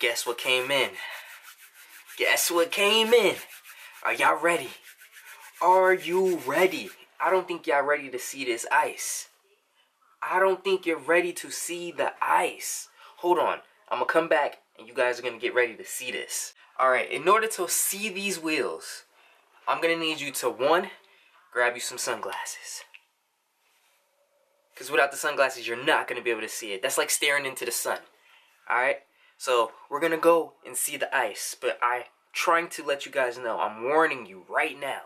Guess what came in? Guess what came in? Are y'all ready? Are you ready? I don't think y'all ready to see this ice. I don't think you're ready to see the ice. Hold on. I'm gonna come back and you guys are gonna get ready to see this. Alright, in order to see these wheels, I'm gonna need you to one, grab you some sunglasses. Because without the sunglasses, you're not gonna be able to see it. That's like staring into the sun. Alright? So we're gonna go and see the ice, but I trying to let you guys know, I'm warning you right now.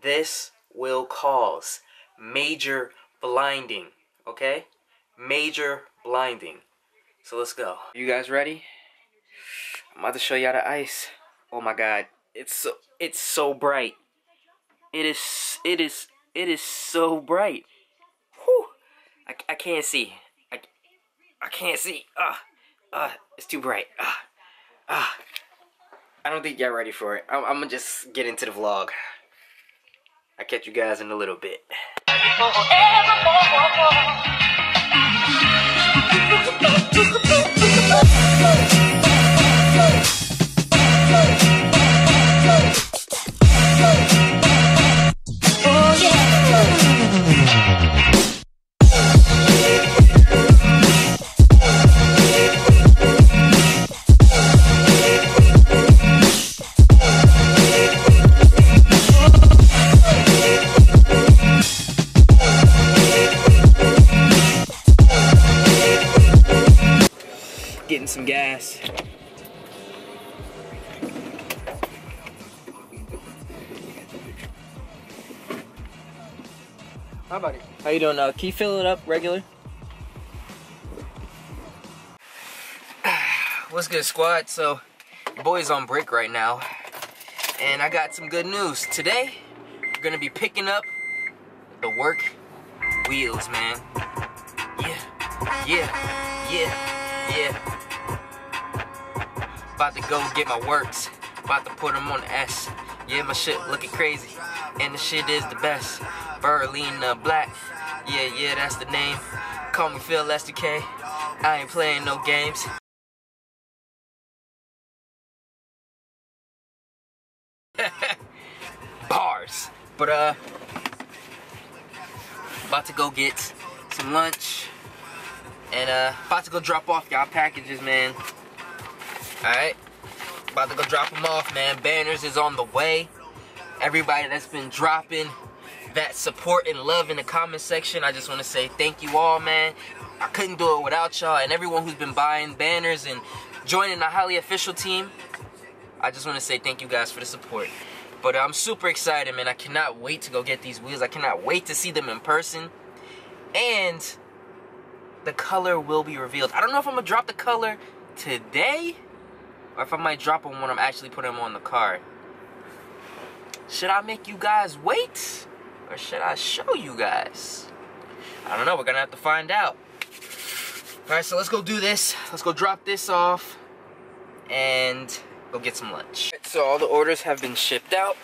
This will cause major blinding, okay? Major blinding. So let's go. You guys ready? I'm about to show y'all the ice. Oh my god. It's so it's so bright. It is it is it is so bright. Whew. I, I can't see. I, I can't see. Ah. Uh, uh, it's too bright. Ah. Ah. I don't think y'all ready for it. I'm, I'm gonna just get into the vlog. I'll catch you guys in a little bit. some gas. Hi, buddy. How you doing? Uh, can you fill it up regular? What's good, squad? So, boy's on break right now, and I got some good news. Today, we're gonna be picking up the work wheels, man. Yeah, yeah, yeah, yeah. About to go get my works. About to put them on the S. Yeah, my shit looking crazy, and the shit is the best. Berlina Black. Yeah, yeah, that's the name. Call me Phil S2K. I ain't playing no games. Bars. But, uh, about to go get some lunch. And, uh, about to go drop off y'all packages, man. Alright? About to go drop them off, man. Banners is on the way. Everybody that's been dropping that support and love in the comment section. I just want to say thank you all, man. I couldn't do it without y'all and everyone who's been buying banners and joining the highly official team. I just want to say thank you guys for the support. But I'm super excited, man. I cannot wait to go get these wheels. I cannot wait to see them in person. And the color will be revealed. I don't know if I'm going to drop the color today or if I might drop them when I'm actually putting them on the car. Should I make you guys wait? Or should I show you guys? I don't know, we're gonna have to find out. Alright, so let's go do this. Let's go drop this off and go get some lunch. So all the orders have been shipped out.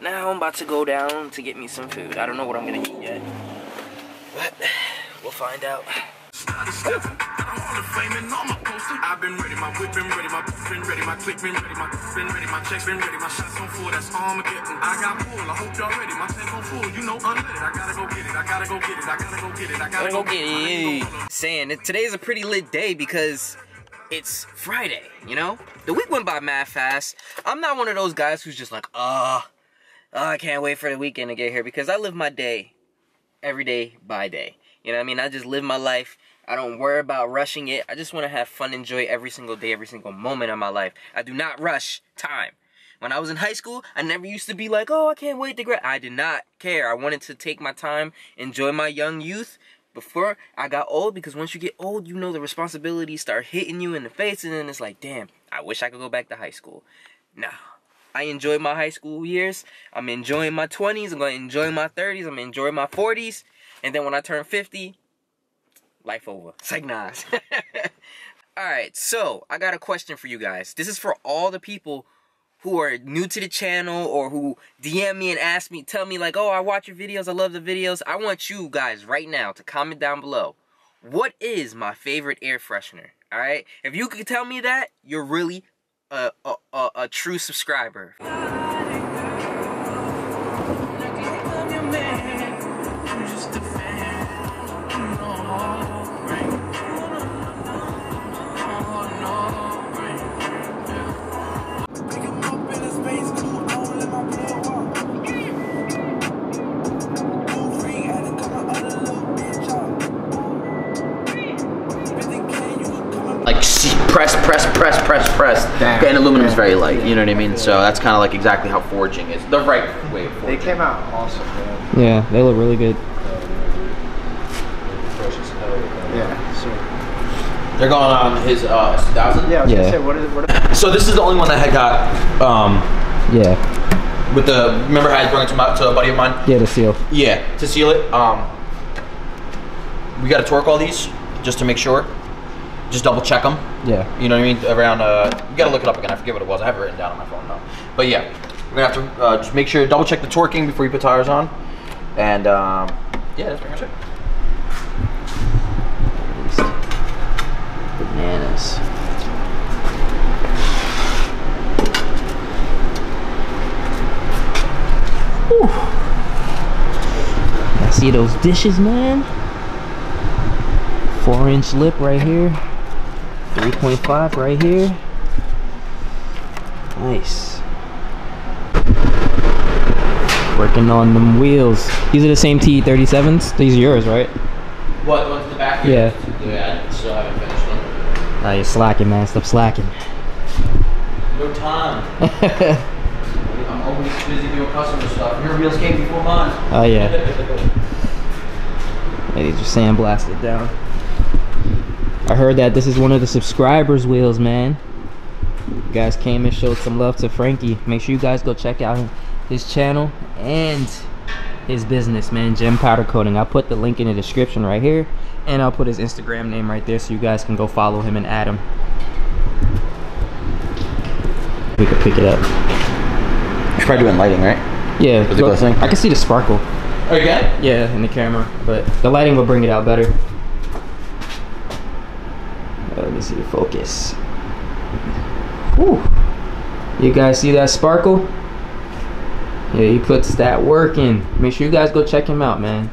Now I'm about to go down to get me some food. I don't know what I'm gonna eat yet. But we'll find out. I've been ready, my whip been ready, my been ready, my click been ready, my been ready, my check been ready, my shots on full, that's Armageddon. I got full, I hope y'all ready, my tank on full, you know unleaded. I gotta go get it, I gotta go get it, I gotta go get it, I gotta go get it. Saying that today's a pretty lit day because it's Friday, you know? The week went by mad fast. I'm not one of those guys who's just like, oh, oh, I can't wait for the weekend to get here because I live my day every day by day. You know what I mean? I just live my life I don't worry about rushing it. I just want to have fun, enjoy every single day, every single moment of my life. I do not rush time. When I was in high school, I never used to be like, oh, I can't wait to grad. I did not care. I wanted to take my time, enjoy my young youth before I got old because once you get old, you know the responsibilities start hitting you in the face and then it's like, damn, I wish I could go back to high school. Nah. I enjoyed my high school years. I'm enjoying my 20s. I'm going to enjoy my 30s. I'm enjoying my 40s. And then when I turn 50, life over. Like Nas. Alright, so I got a question for you guys. This is for all the people who are new to the channel or who DM me and ask me, tell me like, oh, I watch your videos, I love the videos. I want you guys right now to comment down below. what is my favorite air freshener? All right, if you could tell me that, you're really a a, a, a true subscriber. Press, press, press, press, press. Damn. And aluminum is very light. You know what I mean? So that's kind of like exactly how forging is. The right way of They came out awesome, man. Yeah, they look really good. Yeah. So They're going on his uh, 2000. yeah, I was Yeah. gonna say what is what? Is, So this is the only one that had got um Yeah, with the remember I had brought it to, my, to a buddy of mine. yeah, to seal. Yeah, to seal it. Um, we got to torque all these just to make sure. Just double check them. Yeah. You know what I mean? Around, uh, you gotta look it up again. I forget what it was. I have it written down on my phone now. But yeah, we're gonna have to uh, just make sure, to double check the torquing before you put tires on. And um, yeah, that's pretty much it. Bananas. Whew. I see those dishes, man. Four inch lip right here. 3.5 right here. Nice. Working on them wheels. These are the same TE37s. These are yours, right? What, the ones in the back here? Yeah, I still haven't finished them. Nah, you're slacking, man. Stop slacking. No time. I'm always busy doing customer stuff. Your wheels came before mine. Oh yeah. They just sandblasted down. I heard that this is one of the subscribers' wheels, man. You guys came and showed some love to Frankie. Make sure you guys go check out his channel and his business, man. Gem Powder Coating. I'll put the link in the description right here, and I'll put his Instagram name right there so you guys can go follow him and add him. We could pick it up. You're probably doing lighting, right? Yeah, With the glistening? I can see the sparkle. Oh, you got it? Yeah, in the camera, but the lighting will bring it out better. Me see the focus. Whew. You guys see that sparkle? Yeah, he puts that work in. Make sure you guys go check him out, man.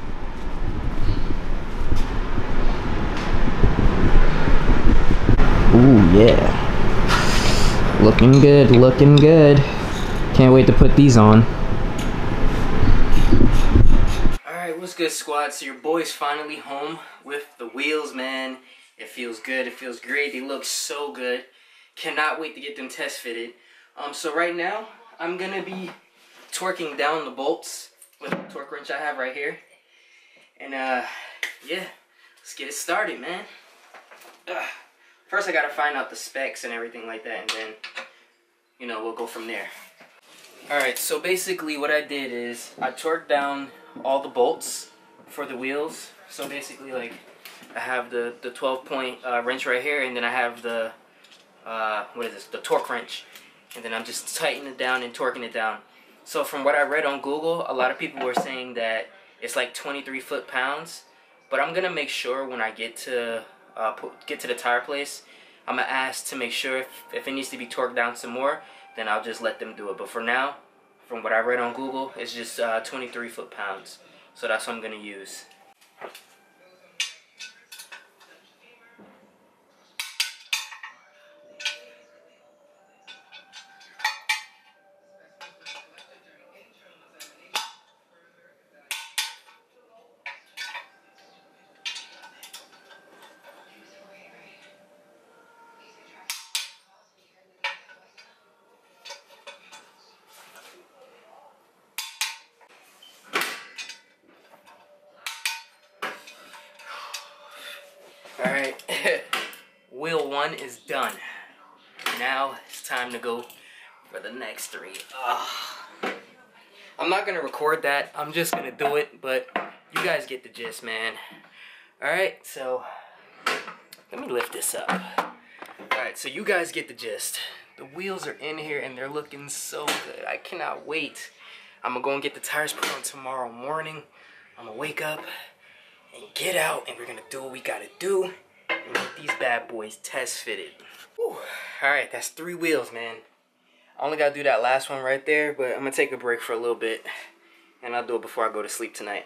Ooh, yeah. Looking good, looking good. Can't wait to put these on. Alright, what's good, squad? So your boy's finally home with the wheels, man. It feels good. It feels great. They look so good. Cannot wait to get them test fitted. Um, so right now, I'm gonna be torquing down the bolts with the torque wrench I have right here. And uh, yeah, let's get it started, man. Ugh. First, I gotta find out the specs and everything like that, and then, you know, we'll go from there. Alright, so basically what I did is I torqued down all the bolts for the wheels. So basically like I have the, the 12 point uh, wrench right here and then I have the, uh, what is this, the torque wrench. And then I'm just tightening it down and torquing it down. So from what I read on Google, a lot of people were saying that it's like 23 foot pounds. But I'm gonna make sure when I get to uh, put, get to the tire place, I'm gonna ask to make sure if, if it needs to be torqued down some more, then I'll just let them do it. But for now, from what I read on Google, it's just uh, 23 foot pounds. So that's what I'm gonna use. Alright, wheel one is done. Now it's time to go for the next three. Ugh. I'm not gonna record that, I'm just gonna do it, but you guys get the gist, man. Alright, so let me lift this up. Alright, so you guys get the gist. The wheels are in here and they're looking so good. I cannot wait. I'm gonna go and get the tires put on tomorrow morning. I'm gonna wake up and get out and we're gonna do what we gotta do and these bad boys test fitted. All right, that's three wheels, man. I only gotta do that last one right there, but I'm gonna take a break for a little bit and I'll do it before I go to sleep tonight.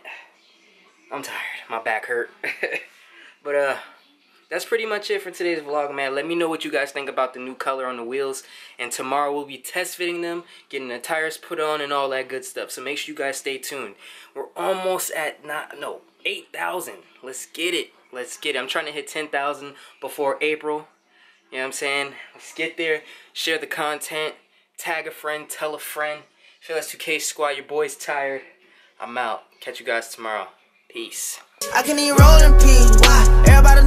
I'm tired. My back hurt. but uh that's pretty much it for today's vlog, man. Let me know what you guys think about the new color on the wheels. And tomorrow we'll be test fitting them, getting the tires put on and all that good stuff. So make sure you guys stay tuned. We're almost at, not no, 8,000. Let's get it. Let's get it. I'm trying to hit 10,000 before April. You know what I'm saying? Let's get there. Share the content. Tag a friend. Tell a friend. Feel Fearless 2K squad. Your boy's tired. I'm out. Catch you guys tomorrow. Peace. I can even roll in. Why? Everybody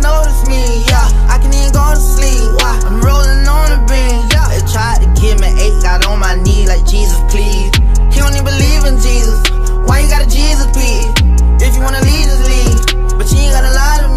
me. Yeah. I can even go to sleep. Why? I'm rolling on the beam. Yeah. They tried to give me eight. Got on my knee like Jesus, please. He don't even believe in Jesus. Why you got a Jesus? If you wanna leave, just leave. But you ain't gotta lie to me.